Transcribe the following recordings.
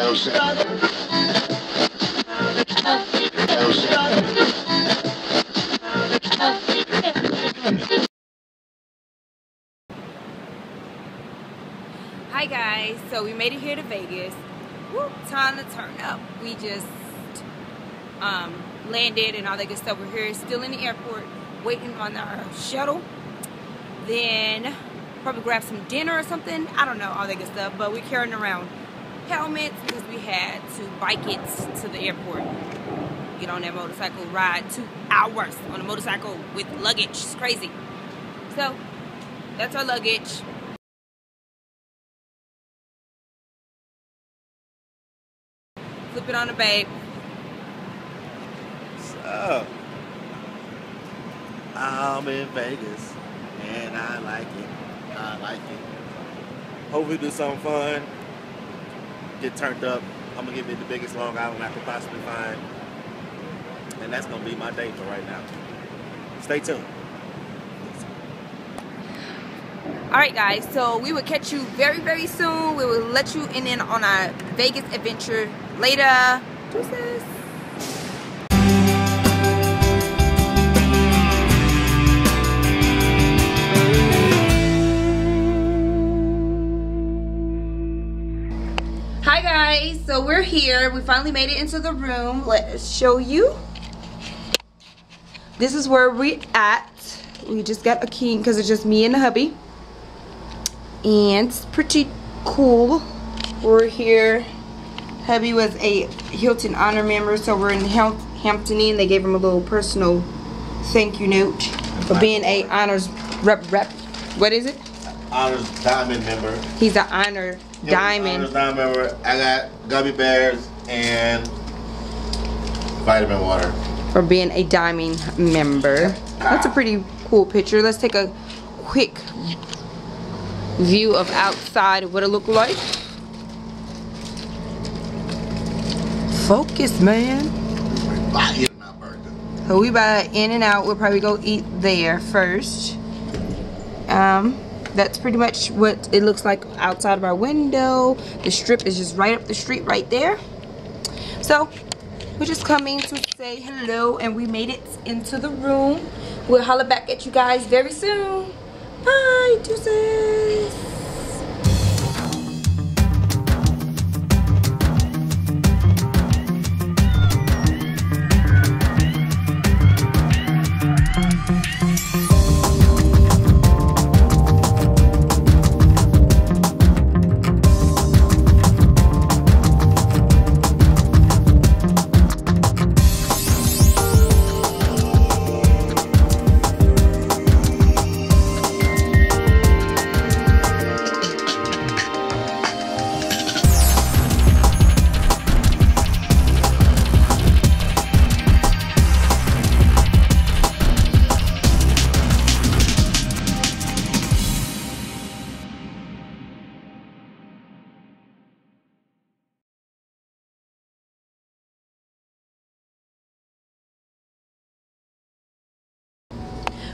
Hi guys, so we made it here to Vegas. Woo, time to turn up. We just um, landed and all that good stuff. We're here still in the airport waiting on our shuttle. Then probably grab some dinner or something. I don't know, all that good stuff. But we're carrying around helmets because we had to bike it to the airport. Get on that motorcycle, ride two hours on a motorcycle with luggage. It's crazy. So that's our luggage. Flip it on the babe. So, I'm in Vegas and I like it. I like it. Hopefully, do something fun. Get turned up. I'm gonna give it the biggest Long Island I could possibly find, and that's gonna be my day for right now. Stay tuned. All right, guys. So we will catch you very, very soon. We will let you in, on our Vegas adventure later. Deuces. So we're here. We finally made it into the room. Let's show you. This is where we at. We just got a key because it's just me and the hubby. And it's pretty cool. We're here. Hubby was a Hilton honor member, so we're in Hampton Inn. They gave him a little personal thank you note for being a honors rep rep. What is it? Honors Diamond member. He's an honor diamond. Honors Diamond member. I got gummy bears and vitamin water. for being a diamond member. That's a pretty cool picture. Let's take a quick view of outside of what it looked like. Focus, man. I eat my burger. So we by in and out. We'll probably go eat there first. Um, that's pretty much what it looks like outside of our window. The strip is just right up the street right there. So we're just coming to say hello and we made it into the room. We'll holler back at you guys very soon. Bye, deuces.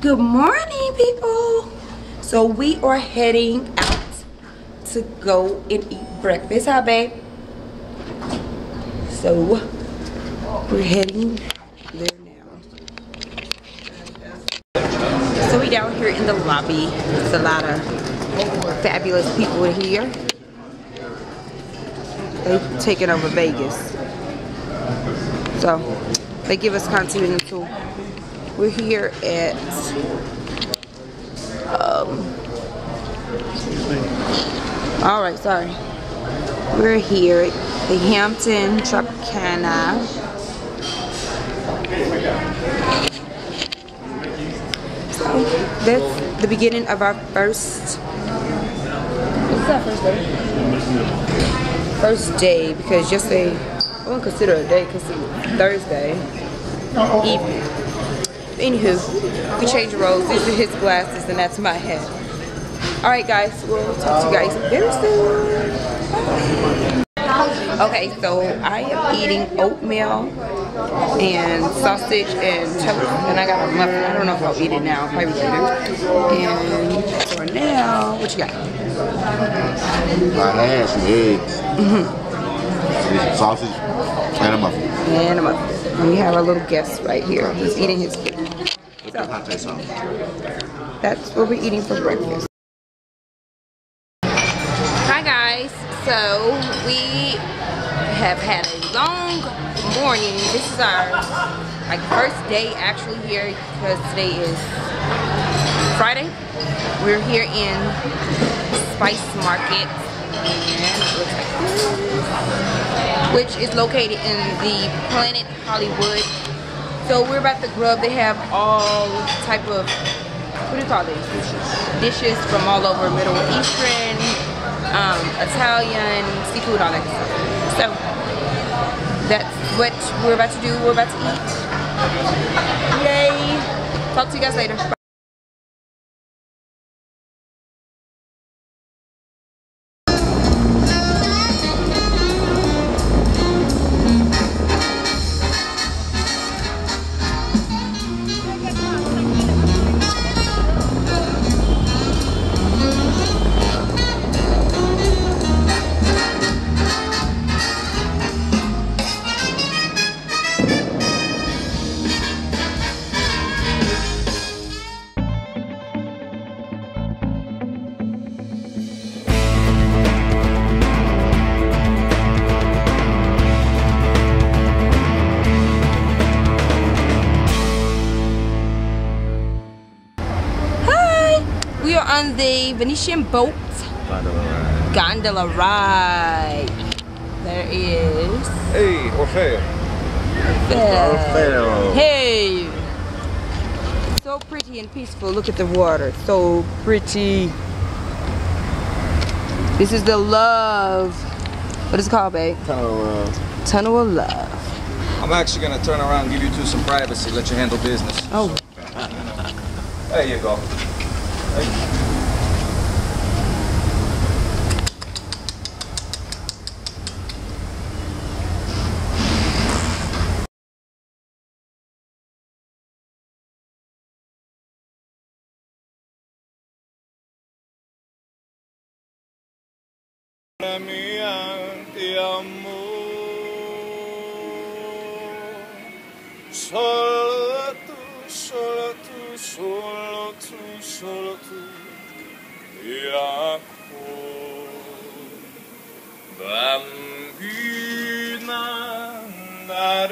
Good morning, people. So we are heading out to go and eat breakfast, huh, babe? So we're heading there now. So we down here in the lobby. There's a lot of fabulous people here. They taking over Vegas. So they give us continental we're here at um, all right sorry. We're here at the Hampton Tropicana. So that's the beginning of our first what's that first day? First day because yesterday I wouldn't consider it a day because it's Thursday. Evening anywho, we change roles. These are his glasses and that's my head. Alright guys, we'll talk to you guys very soon. Okay, so I am eating oatmeal and sausage and toast. And I got a muffin. I don't know if I'll eat it now. Probably later. And for now, what you got? I had some eggs. Mhm. sausage and a muffin. And a muffin. We have our little guest right here. He's eating his food. With the hot sauce. That's what we're eating for breakfast. Hi guys. So we have had a long morning. This is our like first day actually here because today is Friday. We're here in Spice Market and it looks which is located in the Planet Hollywood. So we're about to grub. They have all type of what do you call these dishes from all over Middle Eastern, um, Italian, seafood, all that stuff. So that's what we're about to do. We're about to eat. Yay! Talk to you guys later. Bye. Venetian boat gondola ride. There There is. Hey, Orfeo. Orfeo. Hey! So pretty and peaceful. Look at the water. So pretty. This is the love. What is it called, babe? Tunnel of Love. Tunnel of love. I'm actually gonna turn around, give you two some privacy, let you handle business. Oh, There you go. mía te amo solo tú solo tú solo tú solo tú e ako bambina na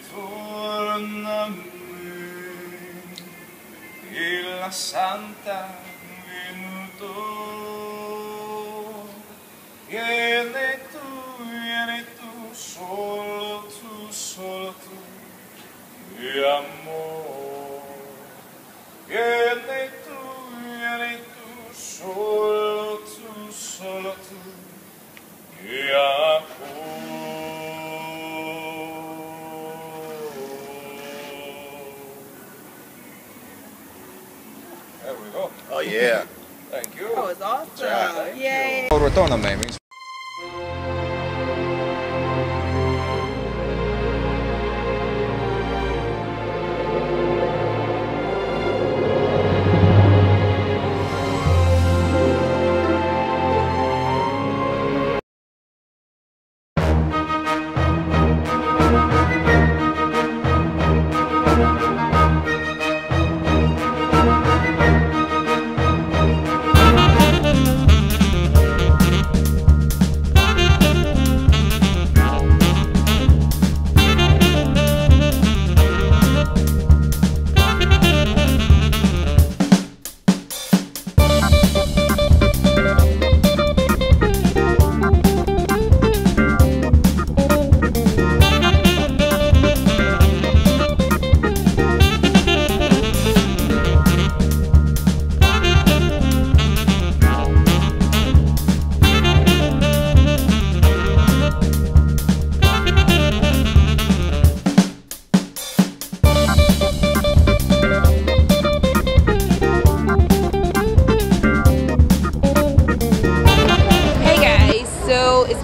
ritorna a me il santa venuto vieni tu vieni tu solo tu solo tu e amor There we go. Oh yeah. Thank you. that was awesome. Thank Yay! you. Ritorna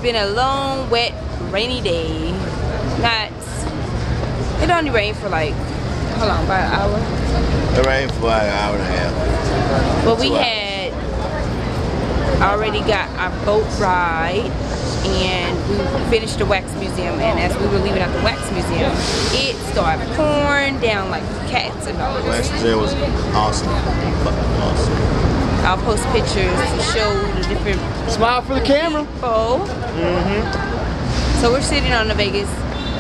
been a long, wet, rainy day. Not, it only rained for like, hold on, about an hour. It rained for like an hour and a half. But we had already got our boat ride and we finished the wax museum and as we were leaving out the wax museum it started pouring down like cats and dogs. Last year was awesome. Fucking awesome. I'll post pictures to show the different Smile for the camera. people. Mm-hmm. So we're sitting on the Vegas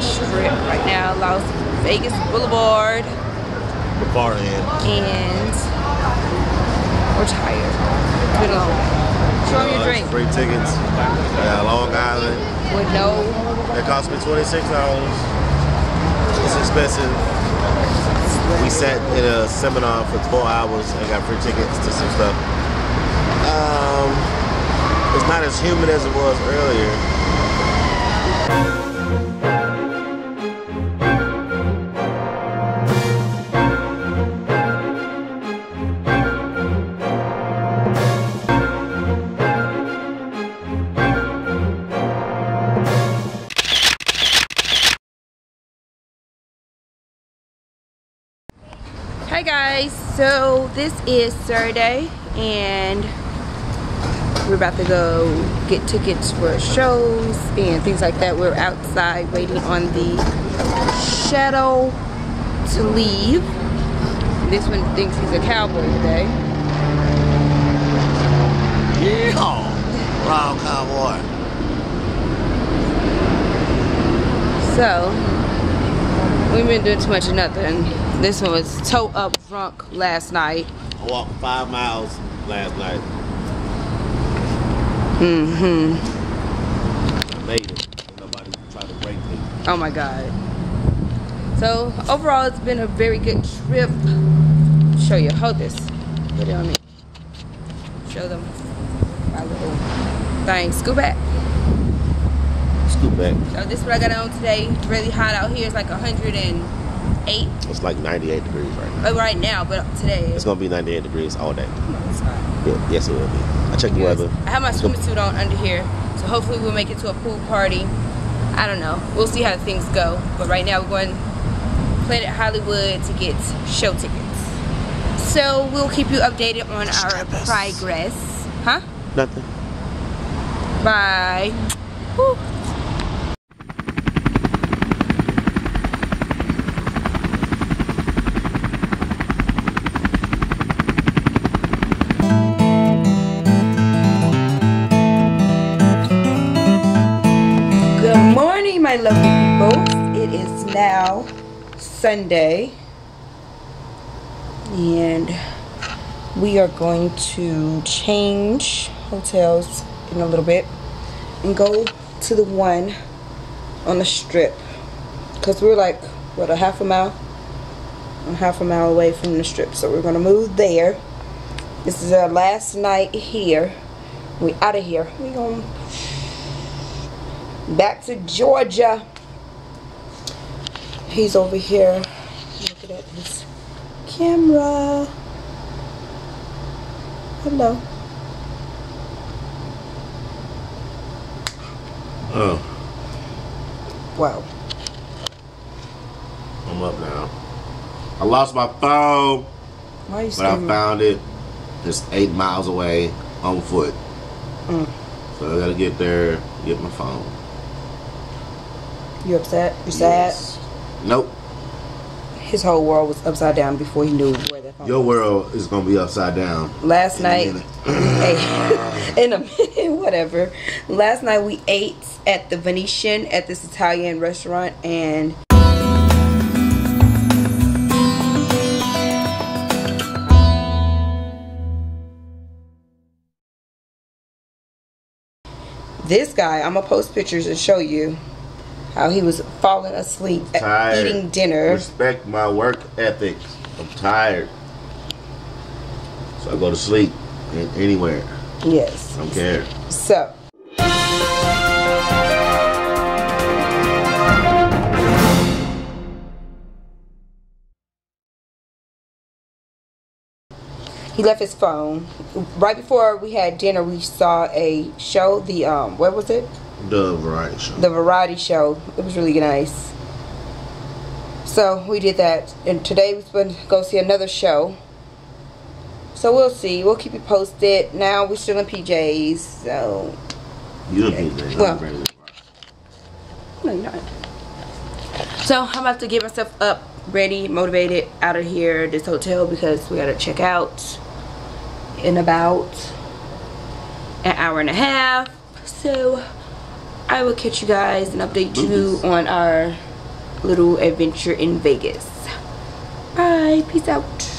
Strip right now, Las Vegas Boulevard, The far end. and we're tired. It's been a long day. Show them your drink. Free tickets. Yeah, Long Island. With no, It cost me $26. It's expensive. We sat in a seminar for four hours and got free tickets to some stuff. Um, it's not as humid as it was earlier. Hi guys, so this is Saturday and we're about to go get tickets for shows and things like that. We're outside waiting on the shuttle to leave. This one thinks he's a cowboy today. Yeehaw! Wrong cowboy. So, we've been doing too much of nothing. This one was toe up drunk last night. I walked five miles last night. Mm-hmm. I made it. Nobody tried to break me. Oh my god. So overall it's been a very good trip. Show you. Hold this. Put it on me. Show them my little thing. Scoot back. Back. So this is what I got on today. Really hot out here. It's like 108 It's like 98 degrees right now. uh, right now, but today It's gonna be 98 degrees all day. Yeah, yes, it will be. I checked the weather. I have my gonna- swimsuit on under here, so hopefully we'll make it to a pool party. I don't know. We'll see how things go. But right now we're going Planet Hollywood to get show tickets. So we'll keep you updated on our progress. Huh? Nothing. Bye. Whew. My lovely people. It is now Sunday, and we are going to change hotels in a little bit and go to the one on the strip. Because we're like what a half a mile? A half a mile away from the strip. So we're gonna move there. This is our last night here. We out of here. We going back to Georgia he's over here looking at his camera hello Oh, wow I'm up now. I lost my phone, why are you but I found it. It's eight miles away on foot. Mm. So I gotta get there, get my phone. You upset? You sad? Yes. Nope. His whole world was upside down before he knew where that phone Your was. world is gonna be upside down. Last in night, hey, in a minute, whatever. Last night we ate at the Venetian at this Italian restaurant, and this guy, I'm gonna post pictures and show you how he was falling asleep tired. eating dinner. Respect my work ethic. I'm tired. So I go to sleep anywhere. Yes. I don't care. So. He left his phone. Right before we had dinner, we saw a show. The um, what was it? The variety show. The variety show. It was really nice. So we did that, and today we're going to go see another show. So we'll see. We'll keep you posted. Now we're still in PJs, so You don't need that. Well. I'm no, you're not. So I'm about to get myself up, ready, motivated, out of here, this hotel because we gotta check out in about an hour and a half. So I will catch you guys and update you on our little adventure in Vegas. Bye, peace out.